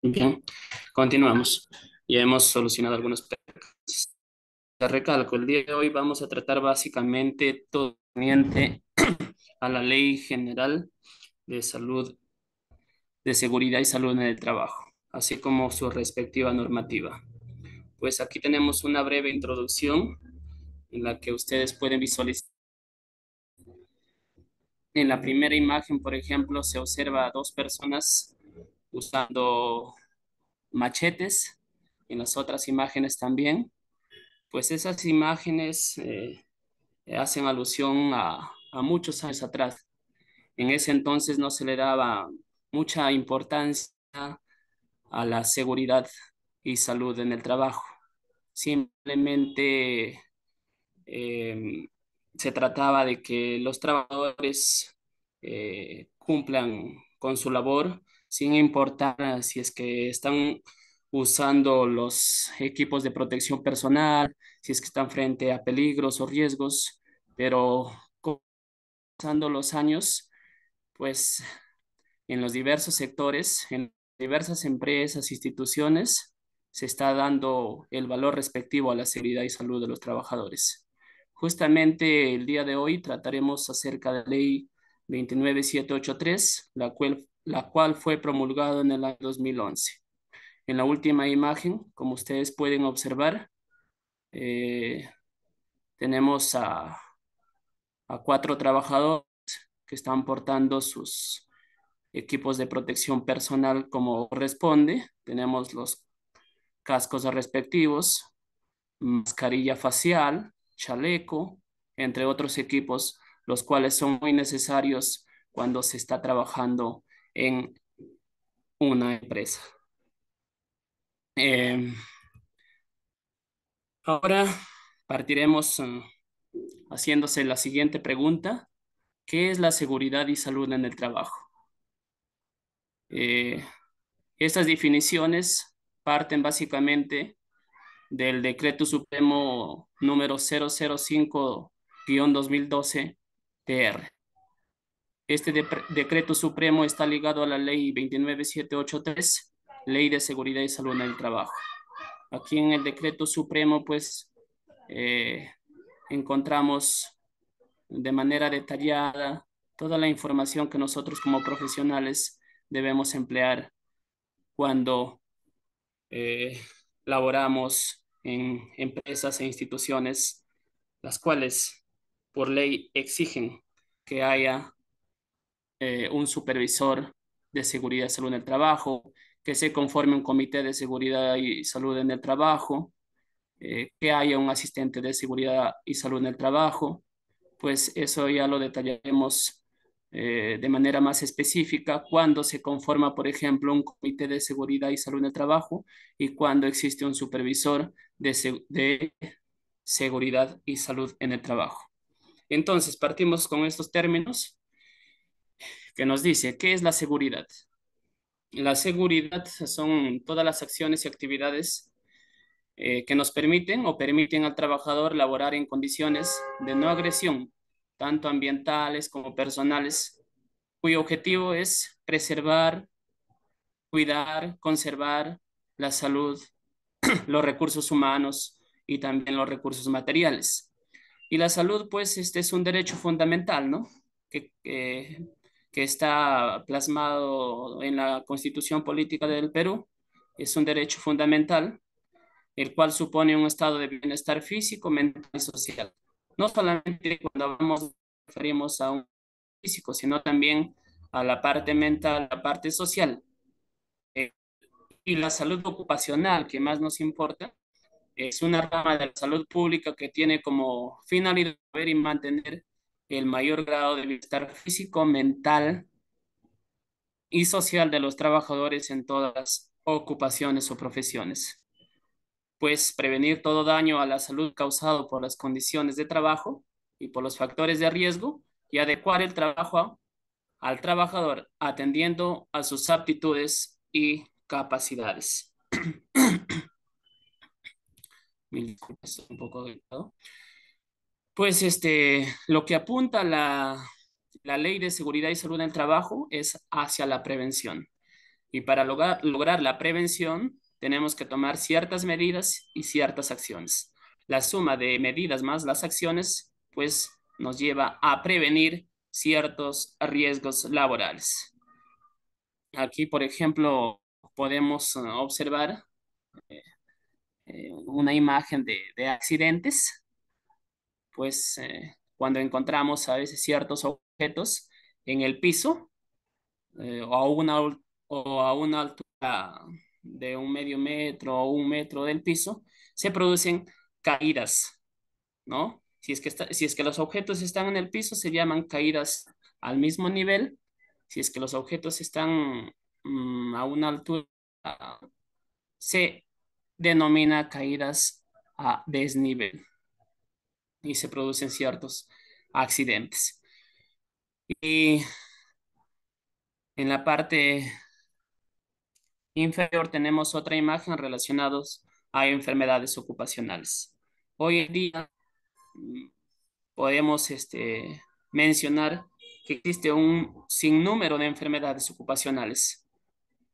Bien, continuamos. Ya hemos solucionado algunos percances. Te recalco, el día de hoy vamos a tratar básicamente todo a la Ley General de Salud, de Seguridad y Salud en el Trabajo, así como su respectiva normativa. Pues aquí tenemos una breve introducción en la que ustedes pueden visualizar. En la primera imagen, por ejemplo, se observa a dos personas usando machetes. En las otras imágenes también. Pues esas imágenes eh, hacen alusión a, muchos años atrás. En ese entonces no se le daba mucha importancia a la seguridad y salud en el trabajo. Simplemente eh, se trataba de que los trabajadores eh, cumplan con su labor sin importar si es que están usando los equipos de protección personal, si es que están frente a peligros o riesgos, pero pasando los años, pues en los diversos sectores, en diversas empresas, instituciones, se está dando el valor respectivo a la seguridad y salud de los trabajadores. Justamente el día de hoy trataremos acerca de la ley 29783, la cual, la cual fue promulgada en el año 2011. En la última imagen, como ustedes pueden observar, eh, tenemos a, a cuatro trabajadores que están portando sus equipos de protección personal como corresponde. Tenemos los cascos respectivos, mascarilla facial, chaleco, entre otros equipos, los cuales son muy necesarios cuando se está trabajando en una empresa. Eh, ahora partiremos uh, haciéndose la siguiente pregunta. ¿Qué es la seguridad y salud en el trabajo? Eh, estas definiciones parten básicamente del Decreto Supremo número 005-2012 TR. Este de decreto supremo está ligado a la ley 29783, Ley de Seguridad y Salud en el Trabajo. Aquí en el decreto supremo, pues, eh, encontramos de manera detallada toda la información que nosotros como profesionales debemos emplear cuando eh, laboramos en empresas e instituciones, las cuales por ley exigen que haya eh, un supervisor de seguridad y salud en el trabajo, que se conforme un comité de seguridad y salud en el trabajo, eh, que haya un asistente de seguridad y salud en el trabajo, pues eso ya lo detallaremos eh, de manera más específica cuando se conforma, por ejemplo, un comité de seguridad y salud en el trabajo y cuando existe un supervisor de, de seguridad y salud en el trabajo. Entonces, partimos con estos términos que nos dice, ¿qué es la seguridad? La seguridad son todas las acciones y actividades eh, que nos permiten o permiten al trabajador laborar en condiciones de no agresión, tanto ambientales como personales, cuyo objetivo es preservar, cuidar, conservar la salud, los recursos humanos y también los recursos materiales. Y la salud, pues, este es un derecho fundamental, ¿no? Que, que está plasmado en la Constitución Política del Perú. Es un derecho fundamental, el cual supone un estado de bienestar físico, mental y social. No solamente cuando hablamos, referimos a un físico, sino también a la parte mental, la parte social. Eh, y la salud ocupacional, que más nos importa, es una rama de la salud pública que tiene como finalidad ver y mantener el mayor grado de bienestar físico, mental y social de los trabajadores en todas las ocupaciones o profesiones. Pues prevenir todo daño a la salud causado por las condiciones de trabajo y por los factores de riesgo y adecuar el trabajo al trabajador atendiendo a sus aptitudes y capacidades. un poco pues este, lo que apunta la, la ley de seguridad y salud en el trabajo es hacia la prevención. Y para lograr, lograr la prevención, tenemos que tomar ciertas medidas y ciertas acciones. La suma de medidas más las acciones, pues nos lleva a prevenir ciertos riesgos laborales. Aquí, por ejemplo, podemos uh, observar eh, eh, una imagen de, de, accidentes, pues eh, cuando encontramos a veces ciertos objetos en el piso eh, o, a una, o a una altura de un medio metro o un metro del piso, se producen caídas, ¿no? Si es, que si es que los objetos están en el piso, se llaman caídas al mismo nivel. Si es que los objetos están mmm, a una altura, se denomina caídas a desnivel y se producen ciertos accidentes. Y en la parte inferior tenemos otra imagen relacionados a enfermedades ocupacionales. Hoy en día podemos este, mencionar que existe un sinnúmero de enfermedades ocupacionales.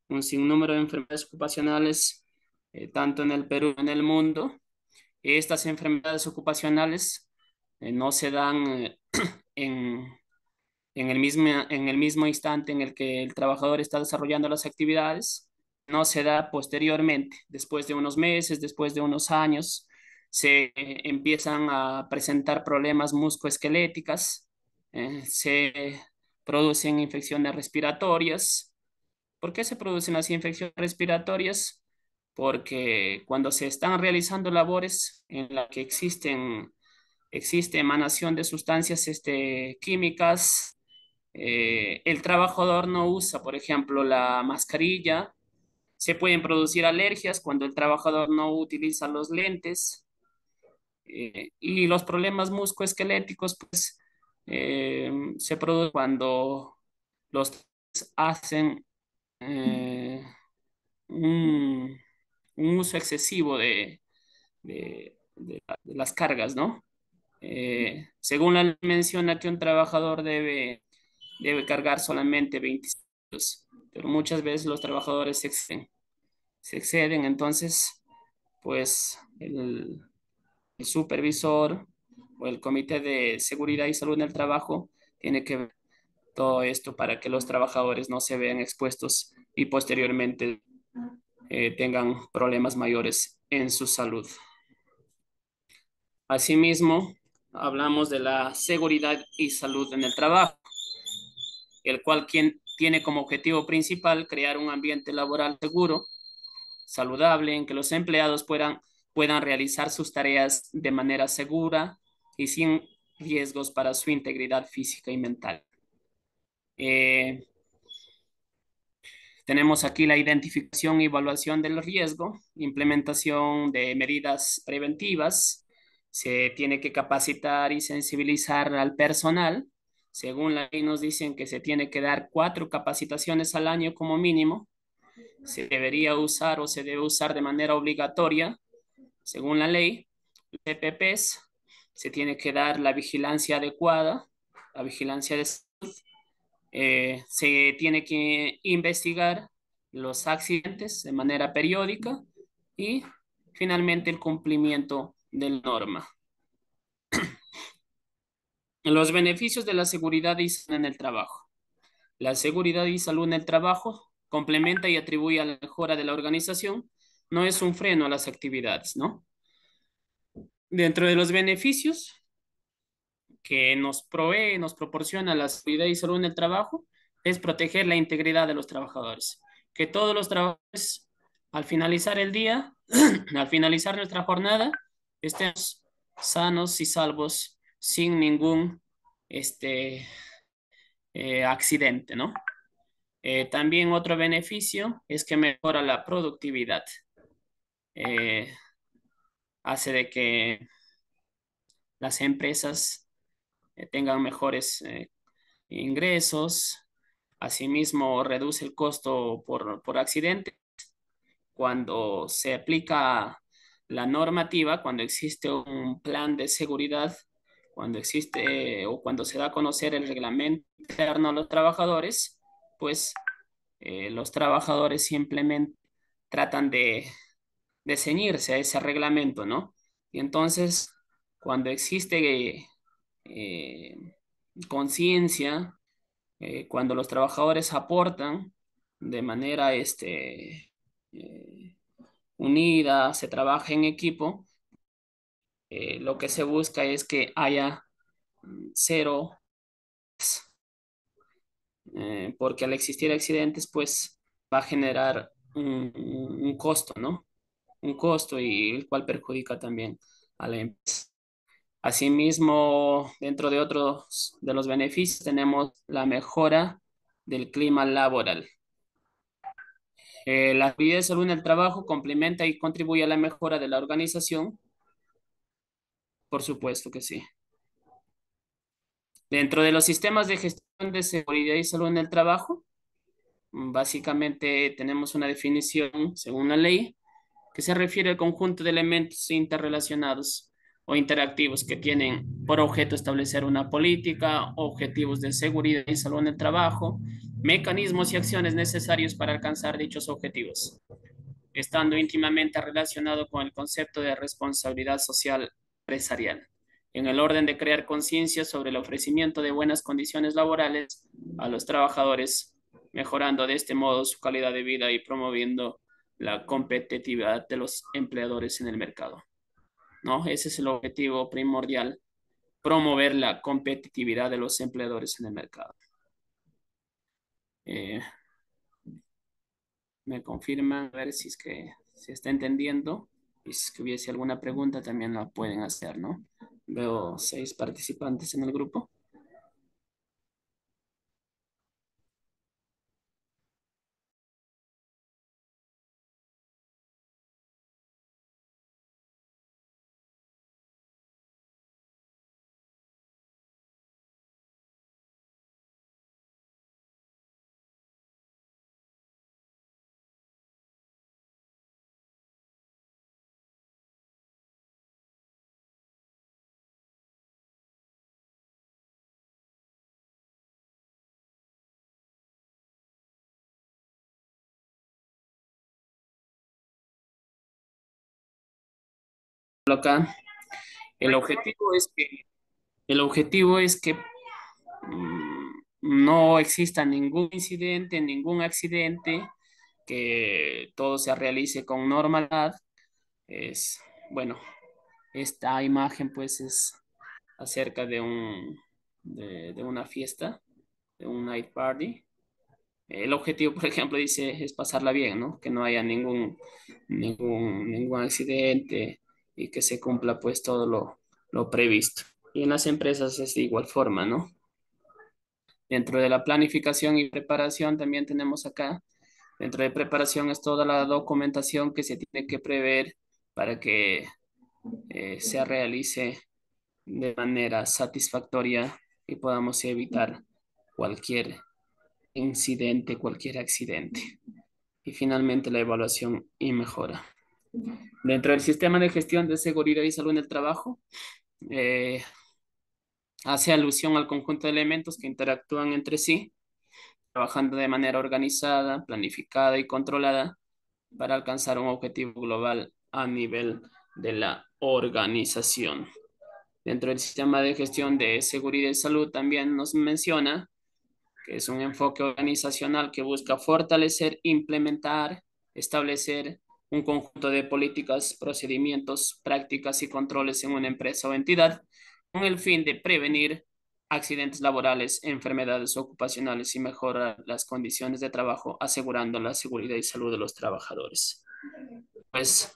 Un sinnúmero de enfermedades ocupacionales, eh, tanto en el Perú como en el mundo. Estas enfermedades ocupacionales eh, no se dan eh, en, en, el mismo, en el mismo instante en el que el trabajador está desarrollando las actividades, no se da posteriormente, después de unos meses, después de unos años, se empiezan a presentar problemas muscoesqueléticas, eh, se producen infecciones respiratorias. ¿Por qué se producen las infecciones respiratorias? Porque cuando se están realizando labores en las que existen, existe emanación de sustancias este, químicas, eh, el trabajador no usa, por ejemplo, la mascarilla, se pueden producir alergias cuando el trabajador no utiliza los lentes, eh, y los problemas muscoesqueléticos, pues, eh, se producen cuando los hacen un, un, uso excesivo de, las cargas, ¿no? Eh, según la menciona que un trabajador debe, debe cargar solamente 20 kilos, pero muchas veces los trabajadores se exceden, se exceden entonces, pues el, el supervisor o el comité de seguridad y salud en el trabajo tiene que ver todo esto para que los trabajadores no se vean expuestos y posteriormente eh, tengan problemas mayores en su salud. Asimismo, hablamos de la seguridad y salud en el trabajo, el cual quien tiene como objetivo principal crear un ambiente laboral seguro, saludable, en que los empleados puedan puedan realizar sus tareas de manera segura y sin riesgos para su integridad física y mental. Eh, tenemos aquí la identificación y evaluación del riesgo, implementación de medidas preventivas, se tiene que capacitar y sensibilizar al personal. Según la ley nos dicen que se tiene que dar cuatro capacitaciones al año como mínimo. Se debería usar o se debe usar de manera obligatoria según la ley, PPPs se tiene que dar la vigilancia adecuada, la vigilancia de eh, se tiene que investigar los accidentes de manera periódica y finalmente el cumplimiento de la norma. Los beneficios de la seguridad y salud en el trabajo. La seguridad y salud en el trabajo complementa y atribuye a la mejora de la organización no es un freno a las actividades, ¿no? Dentro de los beneficios que nos provee, nos proporciona la seguridad y salud en el trabajo, es proteger la integridad de los trabajadores. Que todos los trabajadores, al finalizar el día, al finalizar nuestra jornada, estemos sanos y salvos sin ningún este, eh, accidente, ¿no? Eh, también otro beneficio es que mejora la productividad eh, hace de que las empresas tengan mejores eh, ingresos, asimismo reduce el costo por, por accidente. Cuando se aplica la normativa, cuando existe un plan de seguridad, cuando existe o cuando se da a conocer el reglamento interno a los trabajadores, pues eh, los trabajadores simplemente tratan de, de ceñirse a ese reglamento, ¿no? Y entonces, cuando existe eh, conciencia, eh, cuando los trabajadores aportan de manera este, eh, unida, se trabaja en equipo, lo que se busca es que haya cero, porque al existir accidentes, pues va a generar un, un costo, ¿no? Un costo y el cual perjudica también a la empresa. Asimismo, dentro de otros de los beneficios tenemos la mejora del clima laboral. Eh, la actividad de salud en el trabajo complementa y contribuye a la mejora de la organización. Por supuesto que sí. Dentro de los sistemas de gestión de seguridad y salud en el trabajo, básicamente tenemos una definición según la ley que se refiere al conjunto de elementos interrelacionados o interactivos que tienen por objeto establecer una política, objetivos de seguridad y salud en el trabajo, mecanismos y acciones necesarios para alcanzar dichos objetivos, estando íntimamente relacionado con el concepto de responsabilidad social empresarial, en el orden de crear conciencia sobre el ofrecimiento de buenas condiciones laborales a los trabajadores, mejorando de este modo su calidad de vida y promoviendo la competitividad de los empleadores en el mercado. ¿No? Ese es el objetivo primordial, promover la competitividad de los empleadores en el mercado. Eh, me confirman a ver si es que se está entendiendo y si hubiese alguna pregunta también la pueden hacer, ¿no? Veo seis participantes en el grupo. Acá. El objetivo es que, el objetivo es que mm, no exista ningún incidente, ningún accidente, que todo se realice con normalidad. Es, bueno, esta imagen pues es acerca de, un, de, de una fiesta, de un night party. El objetivo, por ejemplo, dice, es pasarla bien, ¿no? Que no haya ningún, ningún, ningún accidente, y que se cumpla pues todo lo, lo previsto. Y en las empresas es de igual forma, ¿no? Dentro de la planificación y preparación también tenemos acá, dentro de preparación es toda la documentación que se tiene que prever para que eh, se realice de manera satisfactoria y podamos evitar cualquier incidente, cualquier accidente. Y finalmente la evaluación y mejora. Dentro del sistema de gestión de seguridad y salud en el trabajo, eh, hace alusión al conjunto de elementos que interactúan entre sí, trabajando de manera organizada, planificada y controlada para alcanzar un objetivo global a nivel de la organización. Dentro del sistema de gestión de seguridad y salud también nos menciona que es un enfoque organizacional que busca fortalecer, implementar, establecer un conjunto de políticas, procedimientos, prácticas y controles en una empresa o entidad con el fin de prevenir accidentes laborales, enfermedades ocupacionales y mejorar las condiciones de trabajo, asegurando la seguridad y salud de los trabajadores. Pues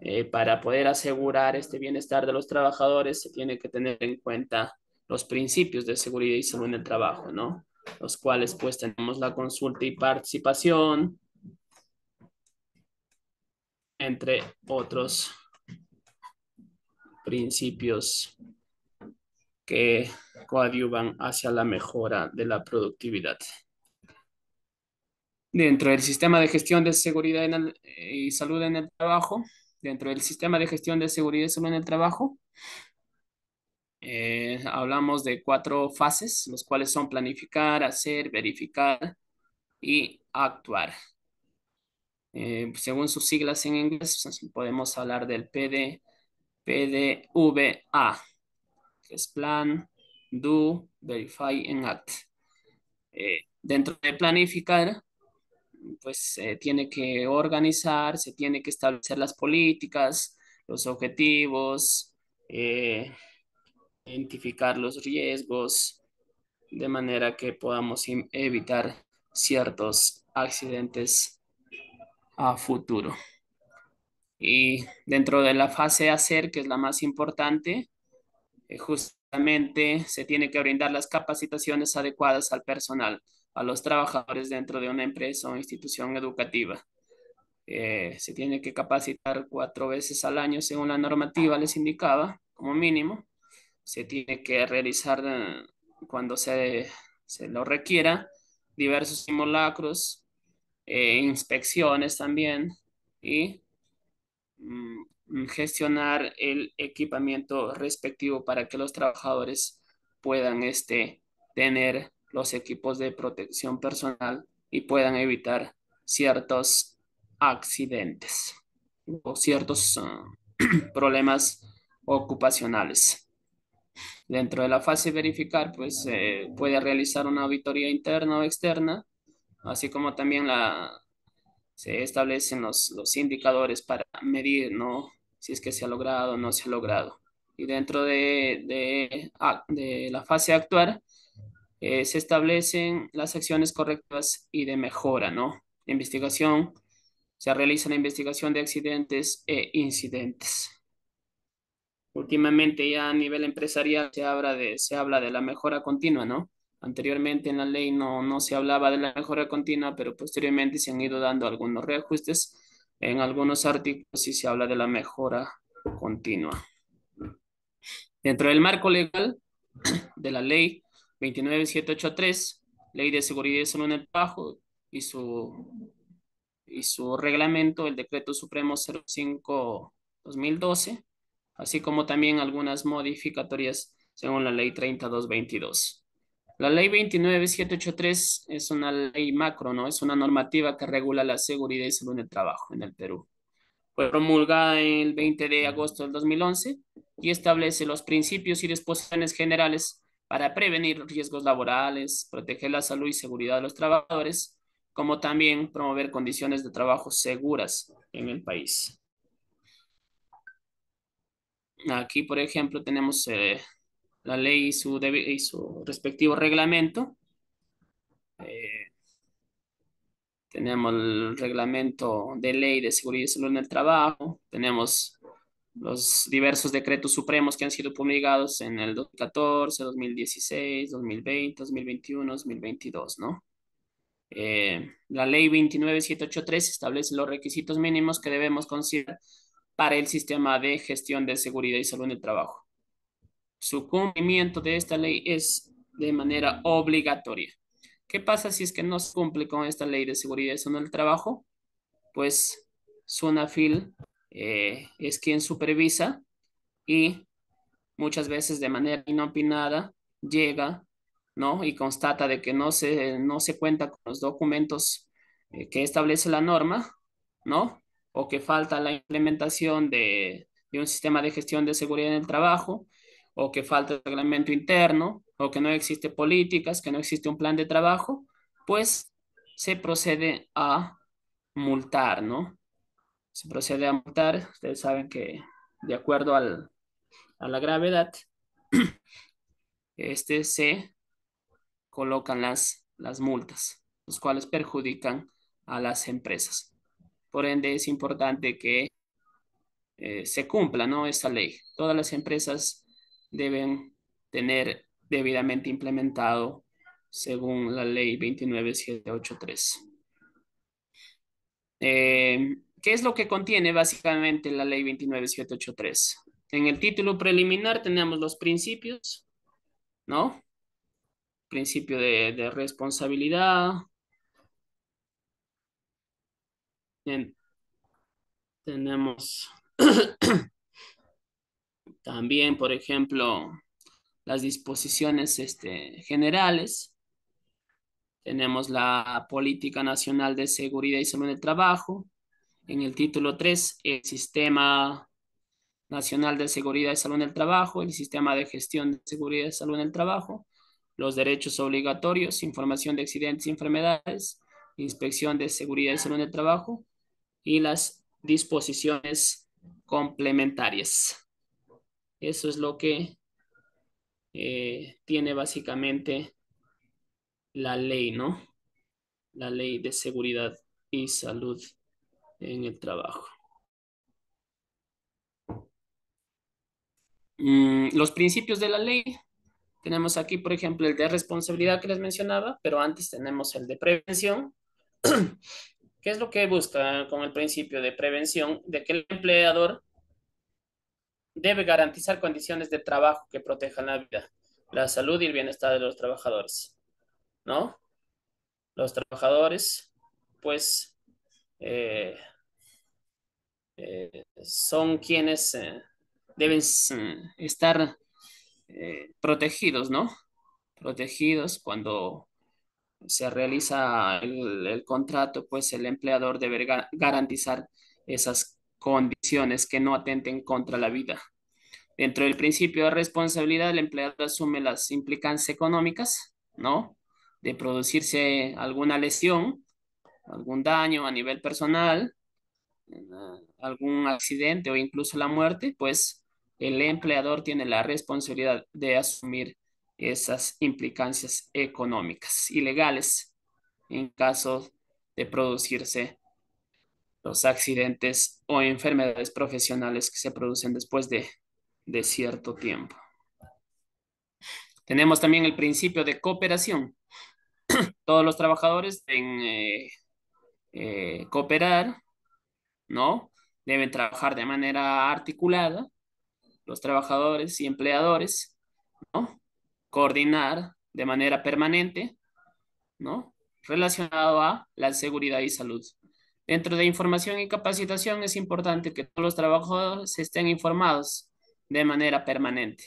eh, para poder asegurar este bienestar de los trabajadores se tiene que tener en cuenta los principios de seguridad y salud en el trabajo, ¿no? Los cuales pues tenemos la consulta y participación, entre otros principios que coadyuvan hacia la mejora de la productividad. Dentro del sistema de gestión de seguridad y salud en el trabajo, dentro del sistema de gestión de seguridad y salud en el trabajo, eh, hablamos de cuatro fases, los cuales son planificar, hacer, verificar y actuar. Eh, según sus siglas en inglés, podemos hablar del PD, PDVA, que es Plan, Do, Verify and Act. Eh, dentro de planificar, pues se tiene que organizar, se tiene que establecer las políticas, los objetivos, eh, identificar los riesgos, de manera que podamos evitar ciertos accidentes a futuro. Y dentro de la fase hacer, que es la más importante, eh, justamente se tiene que brindar las capacitaciones adecuadas al personal, a los trabajadores dentro de una empresa o institución educativa. Eh, se tiene que capacitar cuatro veces al año según la normativa les indicaba, como mínimo. Se tiene que realizar eh, cuando se, se, lo requiera diversos simulacros, inspecciones también y Mm, gestionar el equipamiento respectivo para que los trabajadores puedan este, tener los equipos de protección personal y puedan evitar ciertos accidentes o ciertos ah, problemas ocupacionales. Dentro de la fase verificar, pues puede realizar una auditoría interna o externa, así como también se establecen los, los indicadores para medir, ¿no? Si es que se ha logrado o no se ha logrado. Y dentro de, de, ah, de la fase actuar, eh, se establecen las acciones correctas y de mejora, ¿no? investigación, se realiza la investigación de accidentes e incidentes. Últimamente ya a nivel empresarial se habla de, se habla de la mejora continua, ¿no? Anteriormente en la ley no, no se hablaba de la mejora continua, pero posteriormente se han ido dando algunos reajustes. En algunos artículos sí se habla de la mejora continua. Dentro del marco legal de la ley 29783, Ley de Seguridad y Salud en el Trabajo y su, y su reglamento, el Decreto Supremo 05-2012, así como también algunas modificatorias según la Ley 3222. La ley 29783 es una ley macro, ¿no? Es una normativa que regula la seguridad y salud en el trabajo en el Perú. Fue promulgada el 20 de agosto del 2011 y establece los principios y disposiciones generales para prevenir riesgos laborales, proteger la salud y seguridad de los trabajadores, como también promover condiciones de trabajo seguras en el país. Aquí, por ejemplo, tenemos eh, la ley y su, y su respectivo reglamento. Eh, tenemos el reglamento de ley de seguridad y salud en el trabajo, tenemos los diversos decretos supremos que han sido publicados en el 2014, 2016, 2020, 2021, 2022, ¿no? Eh, la ley 29783 establece los requisitos mínimos que debemos considerar para el sistema de gestión de seguridad y salud en el trabajo su cumplimiento de esta ley es de manera obligatoria. ¿Qué pasa si es que no se cumple con esta ley de seguridad en el trabajo? Pues SUNAFIL eh, es quien supervisa y muchas veces de manera inopinada llega ¿no? y constata de que no se, no se cuenta con los documentos eh, que establece la norma, ¿no? O que falta la implementación de, de un sistema de gestión de seguridad en el trabajo o que falta reglamento interno, o que no existe políticas, que no existe un plan de trabajo, pues se procede a multar, ¿no? Se procede a multar, ustedes saben que de acuerdo al, a la gravedad, este se colocan las, las multas, los cuales perjudican a las empresas. Por ende, es importante que eh, se cumpla ¿no? esta ley. Todas las empresas deben tener debidamente implementado según la ley 29783. Eh, ¿Qué es lo que contiene básicamente la ley 29783? En el título preliminar tenemos los principios, ¿no? Principio de, de responsabilidad. tenemos También, por ejemplo, las disposiciones este, generales. Tenemos la Política Nacional de Seguridad y Salud en el Trabajo. En el título 3, el Sistema Nacional de Seguridad y Salud en el Trabajo, el Sistema de Gestión de Seguridad y Salud en el Trabajo, los derechos obligatorios, información de accidentes y enfermedades, inspección de seguridad y salud en el trabajo y las disposiciones complementarias. Eso es lo que eh, tiene básicamente la ley, ¿no? La ley de seguridad y salud en el trabajo. Mm, los principios de la ley. Tenemos aquí, por ejemplo, el de responsabilidad que les mencionaba, pero antes tenemos el de prevención. ¿Qué es lo que busca con el principio de prevención? De que el empleador debe garantizar condiciones de trabajo que protejan la vida, la salud y el bienestar de los trabajadores. ¿No? Los trabajadores, pues, eh, eh, son quienes eh, deben estar protegidos, ¿no? Protegidos cuando se realiza el, contrato, pues el empleador debe garantizar esas condiciones que no atenten contra la vida. Dentro del principio de responsabilidad, el empleador asume las implicancias económicas, ¿no? De producirse alguna lesión, algún daño a nivel personal, algún accidente o incluso la muerte, pues el empleador tiene la responsabilidad de asumir esas implicancias económicas y legales en caso de producirse los accidentes o enfermedades profesionales que se producen después de, cierto tiempo. Tenemos también el principio de cooperación. Todos los trabajadores deben eh, eh, cooperar, ¿no? Deben trabajar de manera articulada, los trabajadores y empleadores, ¿no? coordinar de manera permanente, ¿no? Relacionado a la seguridad y salud. Dentro de información y capacitación es importante que todos los trabajadores estén informados de manera permanente.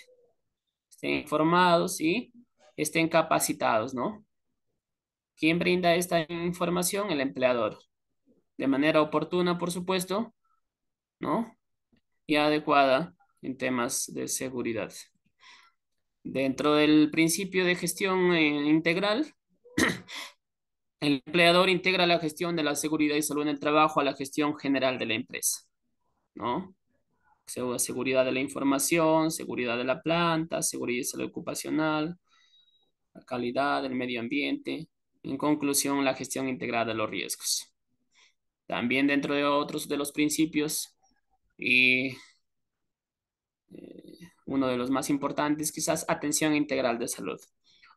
Estén informados y estén capacitados, ¿no? ¿Quién brinda esta información? El empleador. De manera oportuna, por supuesto, ¿no? Y adecuada en temas de seguridad. Dentro del principio de gestión eh, integral, el empleador integra la gestión de la seguridad y salud en el trabajo a la gestión general de la empresa, ¿no? Seguridad de la información, seguridad de la planta, seguridad y salud ocupacional, la calidad del medio ambiente, en conclusión, la gestión integrada de los riesgos. También dentro de otros de los principios y eh, uno de los más importantes, quizás atención integral de salud.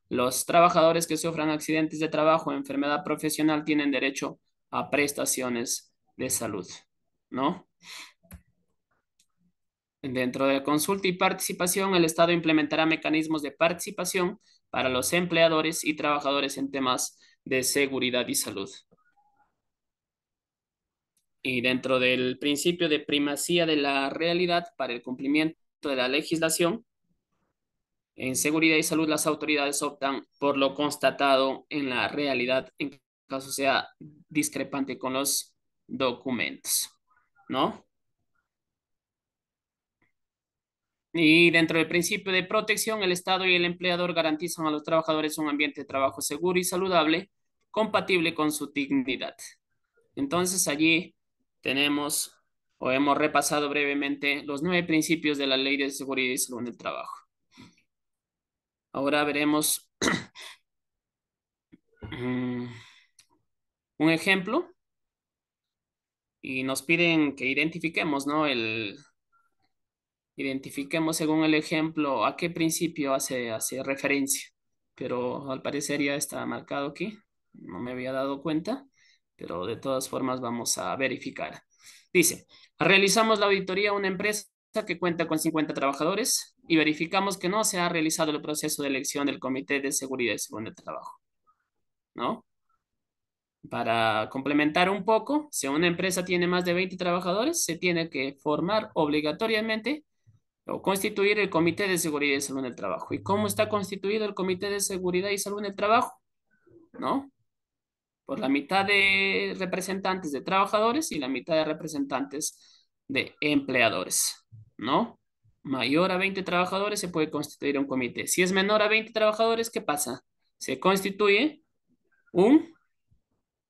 Los trabajadores que sufran accidentes de trabajo o enfermedad profesional tienen derecho a prestaciones de salud, ¿no? Dentro de consulta y participación, el Estado implementará mecanismos de participación para los empleadores y trabajadores en temas de seguridad y salud. Y dentro del principio de primacía de la realidad para el cumplimiento de la legislación, en seguridad y salud las autoridades optan por lo constatado en la realidad en caso sea discrepante con los documentos, ¿no? Y dentro del principio de protección, el Estado y el empleador garantizan a los trabajadores un ambiente de trabajo seguro y saludable, compatible con su dignidad. Entonces allí tenemos o hemos repasado brevemente los nueve principios de la Ley de Seguridad y Salud en el Trabajo. Ahora veremos un ejemplo y nos piden que identifiquemos, ¿no? El, identifiquemos según el ejemplo a qué principio hace, hace referencia, pero al parecer ya está marcado aquí, no me había dado cuenta, pero de todas formas vamos a verificar. Dice, realizamos la auditoría a una empresa que cuenta con 50 trabajadores y verificamos que no se ha realizado el proceso de elección del Comité de Seguridad y Seguridad de Trabajo. ¿No? Para complementar un poco, si una empresa tiene más de 20 trabajadores, se tiene que formar obligatoriamente o constituir el Comité de Seguridad y Salud en el Trabajo. ¿Y cómo está constituido el Comité de Seguridad y Salud en el Trabajo? ¿no? Por la mitad de representantes de trabajadores y la mitad de representantes de empleadores, ¿no? Mayor a 20 trabajadores se puede constituir un comité. Si es menor a 20 trabajadores, ¿qué pasa? Se constituye un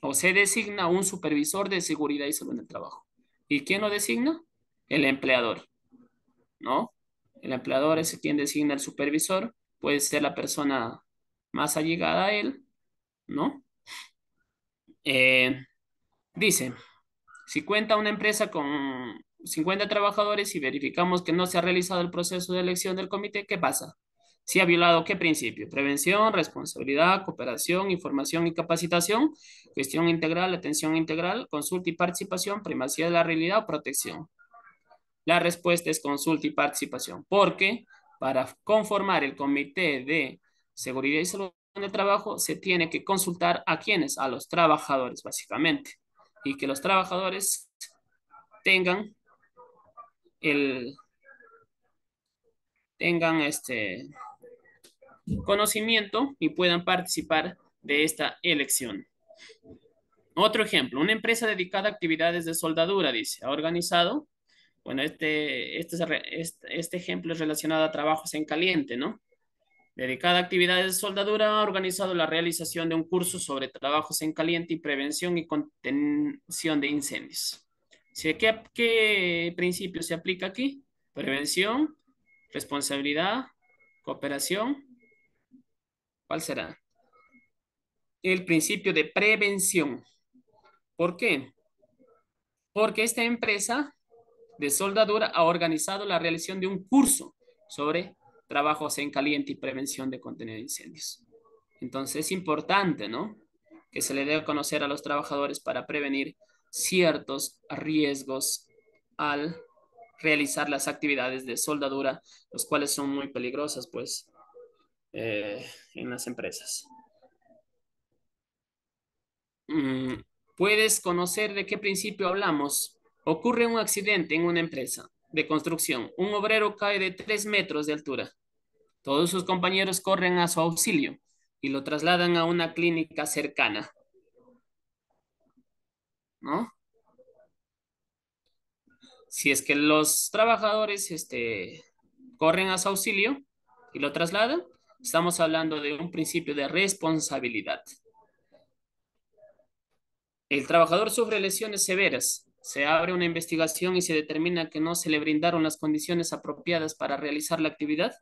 o se designa un supervisor de seguridad y salud en el trabajo. ¿Y quién lo designa? El empleador, ¿no? El empleador es quien designa el supervisor, puede ser la persona más allegada a él, ¿no? Eh, dice, si cuenta una empresa con 50 trabajadores y verificamos que no se ha realizado el proceso de elección del comité, ¿qué pasa? Si ha violado qué principio? Prevención, responsabilidad, cooperación, información y capacitación, gestión integral, atención integral, consulta y participación, primacía de la realidad o protección. La respuesta es consulta y participación, porque para conformar el comité de seguridad y salud en el trabajo se tiene que consultar a quienes, a los trabajadores básicamente, y que los trabajadores tengan tengan este conocimiento y puedan participar de esta elección. Otro ejemplo, una empresa dedicada a actividades de soldadura, dice, ha organizado, bueno, este, este, este, este ejemplo es relacionado a trabajos en caliente, ¿no? Dedicada a actividades de soldadura, ha organizado la realización de un curso sobre trabajos en caliente y prevención y contención de incendios. ¿Qué, qué principio se aplica aquí? Prevención, responsabilidad, cooperación ¿Cuál será? El principio de prevención. ¿Por qué? Porque esta empresa de soldadura ha organizado la realización de un curso sobre trabajos en caliente y prevención de contenido de incendios. Entonces es importante, ¿no? Que se le dé a conocer a los trabajadores para prevenir ciertos riesgos al realizar las actividades de soldadura, los cuales son muy peligrosas, pues eh, en las empresas. Mm, Puedes conocer de qué principio hablamos. Ocurre un accidente en una empresa de construcción. Un obrero cae de tres metros de altura. Todos sus compañeros corren a su auxilio y lo trasladan a una clínica cercana. ¿No? Si es que los trabajadores este, corren a su auxilio y lo trasladan, Estamos hablando de un principio de responsabilidad. El trabajador sufre lesiones severas. Se abre una investigación y se determina que no se le brindaron las condiciones apropiadas para realizar la actividad.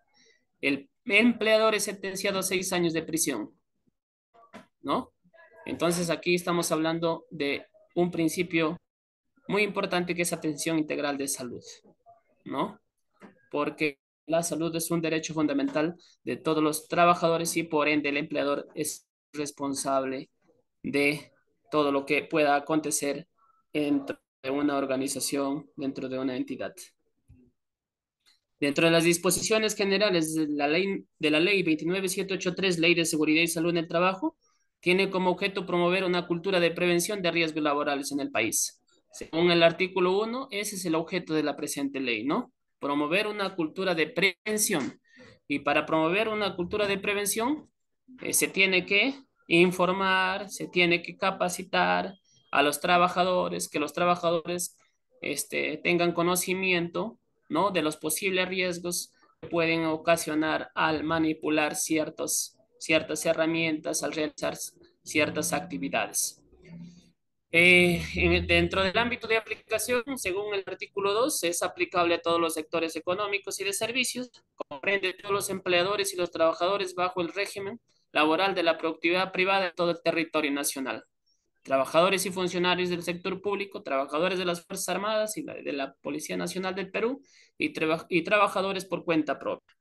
El empleador es sentenciado a seis años de prisión. ¿No? Entonces aquí estamos hablando de un principio muy importante que es atención integral de salud. ¿No? Porque la salud es un derecho fundamental de todos los trabajadores y por ende el empleador es responsable de todo lo que pueda acontecer dentro de una organización, dentro de una entidad. Dentro de las disposiciones generales de la ley, de la ley 29783, Ley de Seguridad y Salud en el Trabajo, tiene como objeto promover una cultura de prevención de riesgos laborales en el país. Según el artículo 1, ese es el objeto de la presente ley, ¿no? promover una cultura de prevención. Y para promover una cultura de prevención, eh, se tiene que informar, se tiene que capacitar a los trabajadores, que los trabajadores este, tengan conocimiento ¿no? de los posibles riesgos que pueden ocasionar al manipular ciertos, ciertas herramientas, al realizar ciertas actividades. Eh, dentro del ámbito de aplicación, según el artículo 2, es aplicable a todos los sectores económicos y de servicios, comprende a todos los empleadores y los trabajadores bajo el régimen laboral de la productividad privada en todo el territorio nacional. Trabajadores y funcionarios del sector público, trabajadores de las Fuerzas Armadas y de la Policía Nacional del Perú y, y trabajadores por cuenta propia.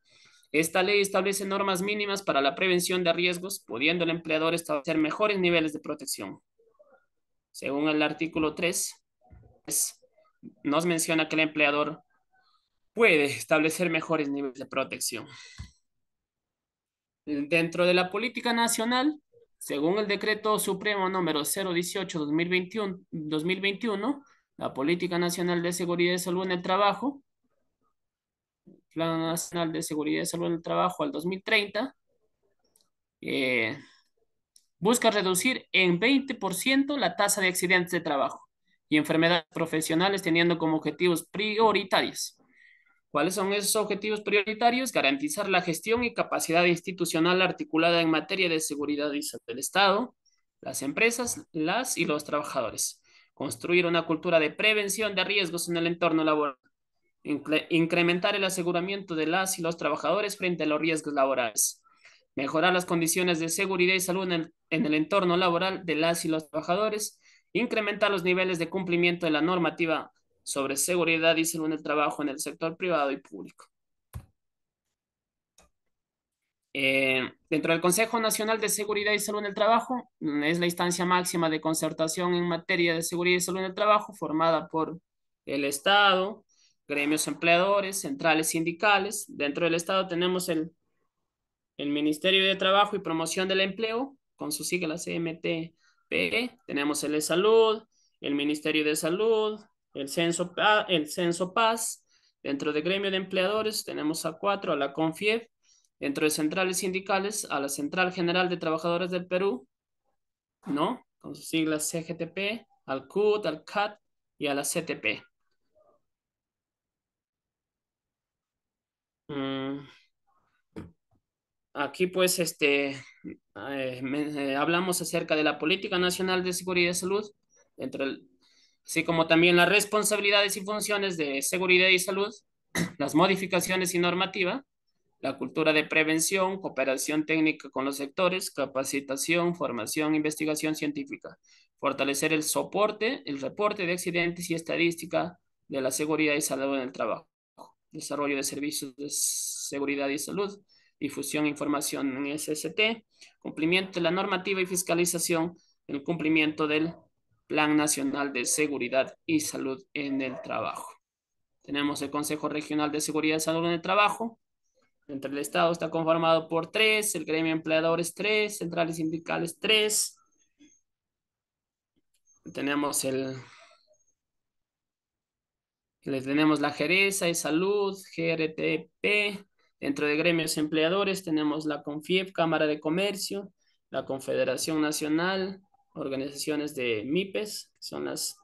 Esta ley establece normas mínimas para la prevención de riesgos, pudiendo el empleador establecer mejores niveles de protección. Según el artículo 3, nos menciona que el empleador puede establecer mejores niveles de protección. Dentro de la política nacional, según el decreto supremo número 018-2021, 2021, la Política Nacional de Seguridad y Salud en el Trabajo, Plan Nacional de Seguridad y Salud en el Trabajo al 2030, eh, busca reducir en 20% la tasa de accidentes de trabajo y enfermedades profesionales teniendo como objetivos prioritarios. ¿Cuáles son esos objetivos prioritarios? Garantizar la gestión y capacidad institucional articulada en materia de seguridad y salud del Estado, las empresas, las y los trabajadores. Construir una cultura de prevención de riesgos en el entorno laboral. Incrementar el aseguramiento de las y los trabajadores frente a los riesgos laborales mejorar las condiciones de seguridad y salud en el, entorno laboral de las y los trabajadores, incrementar los niveles de cumplimiento de la normativa sobre seguridad y salud en el trabajo en el sector privado y público. Eh, dentro del Consejo Nacional de Seguridad y Salud en el Trabajo, mm, es la instancia máxima de concertación en materia de seguridad y salud en el trabajo, formada por el Estado, gremios empleadores, centrales sindicales. Dentro del Estado tenemos el Ministerio de Trabajo y Promoción del Empleo, con su sigla CMTP, tenemos el de Salud, el Ministerio de Salud, el Censo, el Censo Paz, dentro del gremio de empleadores tenemos a cuatro, a la CONFIEF, dentro de centrales sindicales, a la Central General de Trabajadores del Perú, ¿no? Con sus siglas CGTP, al CUT, al CAT y a la CTP. Mm. Aquí pues este, eh, eh, hablamos acerca de la Política Nacional de Seguridad y Salud, entre así como también las responsabilidades y funciones de seguridad y salud, las modificaciones y normativa, la cultura de prevención, cooperación técnica con los sectores, capacitación, formación, investigación científica, fortalecer el soporte, el reporte de accidentes y estadística de la seguridad y salud en el trabajo, desarrollo de servicios de seguridad y salud, difusión e información en SST, cumplimiento de la normativa y fiscalización, el cumplimiento del Plan Nacional de Seguridad y Salud en el Trabajo. Tenemos el Consejo Regional de Seguridad y Salud en el Trabajo. Entre el Estado está conformado por tres, el gremio empleadores tres, centrales sindicales tres. Tenemos el le tenemos la Jereza de Salud, GRTP, Dentro de gremios empleadores tenemos la CONFIEP, Cámara de Comercio, la Confederación Nacional, organizaciones de MIPES, que son las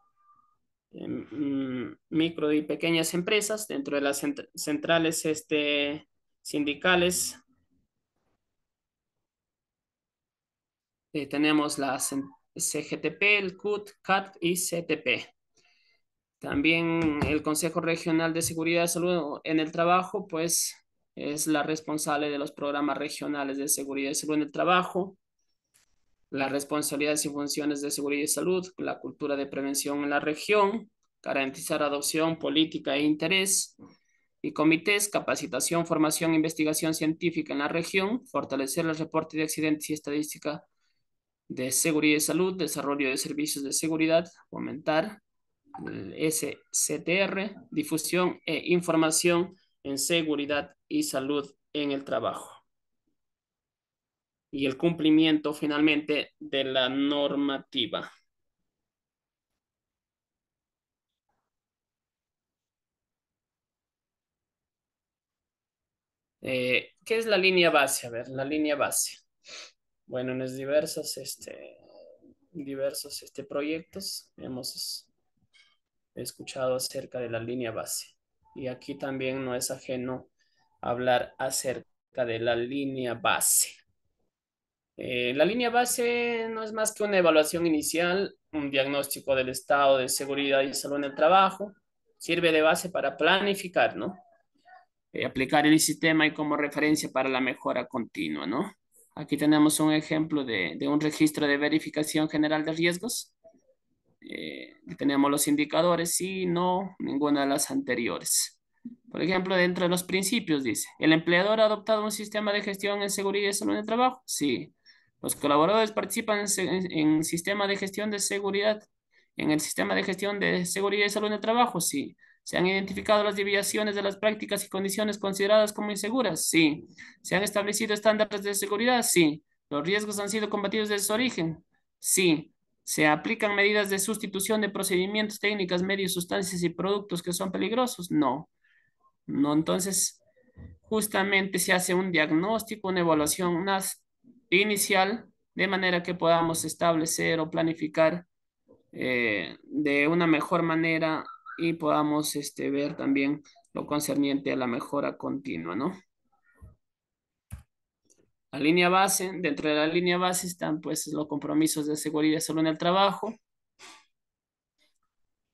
em, mm, micro y pequeñas empresas, dentro de las centrales este, sindicales. Eh, tenemos las CGTP, el CUT, CAT y CTP. También el Consejo Regional de Seguridad y Salud en el Trabajo, pues es la responsable de los programas regionales de seguridad y salud en el trabajo, las responsabilidades y funciones de seguridad y salud, la cultura de prevención en la región, garantizar adopción, política e interés, y comités, capacitación, formación, investigación científica en la región, fortalecer el reporte de accidentes y estadística de seguridad y salud, desarrollo de servicios de seguridad, fomentar SCTR, difusión e información en seguridad y salud en el trabajo. Y el cumplimiento finalmente de la normativa. Eh, ¿Qué es la línea base? A ver, la línea base. Bueno, en diversos, este, diversos este, proyectos hemos escuchado acerca de la línea base. Y aquí también no es ajeno hablar acerca de la línea base. Eh, la línea base no es más que una evaluación inicial, un diagnóstico del estado de seguridad y salud en el trabajo. Sirve de base para planificar, ¿no? Eh, aplicar el sistema y como referencia para la mejora continua, ¿no? Aquí tenemos un ejemplo de, de un registro de verificación general de riesgos. Eh, tenemos los indicadores, sí, no, ninguna de las anteriores. Por ejemplo, dentro de los principios dice, ¿el empleador ha adoptado un sistema de gestión en seguridad y salud en el trabajo? Sí. ¿Los colaboradores participan en, en sistema de gestión de seguridad? ¿En el sistema de gestión de seguridad y salud en el trabajo? Sí. ¿Se han identificado las desviaciones de las prácticas y condiciones consideradas como inseguras? Sí. ¿Se han establecido estándares de seguridad? Sí. ¿Los riesgos han sido combatidos desde su origen? Sí. ¿Se aplican medidas de sustitución de procedimientos, técnicas, medios, sustancias y productos que son peligrosos? No. No, entonces, justamente se hace un diagnóstico, una evaluación inicial de manera que podamos establecer o planificar eh, de una mejor manera y podamos este, ver también lo concerniente a la mejora continua, ¿no? La línea base, dentro de la línea base están pues los compromisos de seguridad salud en el trabajo,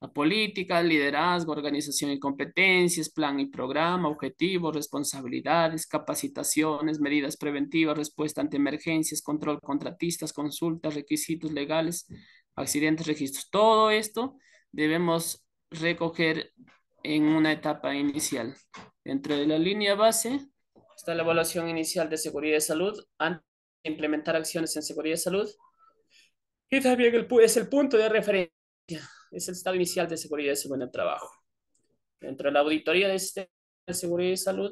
la política, liderazgo, organización y competencias, plan y programa, objetivos, responsabilidades, capacitaciones, medidas preventivas, respuesta ante emergencias, control contratistas, consultas, requisitos legales, accidentes, registros. Todo esto debemos recoger en una etapa inicial. Dentro de la línea base está la evaluación inicial de seguridad y salud antes de implementar acciones en seguridad y salud. Y también es el punto de referencia es el estado inicial de seguridad y salud en el trabajo. Dentro de la auditoría de sistema de seguridad y salud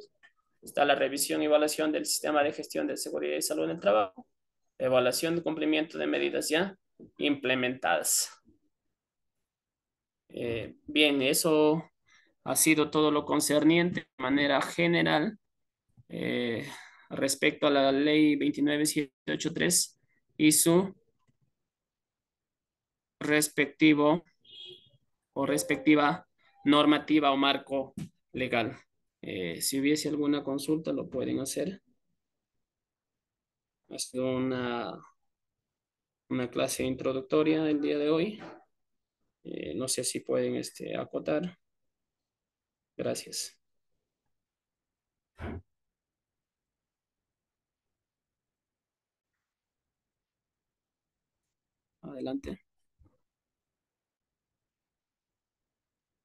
está la revisión y evaluación del sistema de gestión de seguridad y salud en el trabajo, evaluación de cumplimiento de medidas ya implementadas. Eh, bien, eso ha sido todo lo concerniente de manera general eh, respecto a la ley 29783 y su respectivo o respectiva normativa o marco legal. Eh, si hubiese alguna consulta, lo pueden hacer. Ha sido una, una clase introductoria el día de hoy. Eh, no sé si pueden este, acotar. Gracias. Adelante.